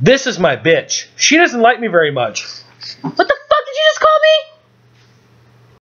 This is my bitch. She doesn't like me very much. What the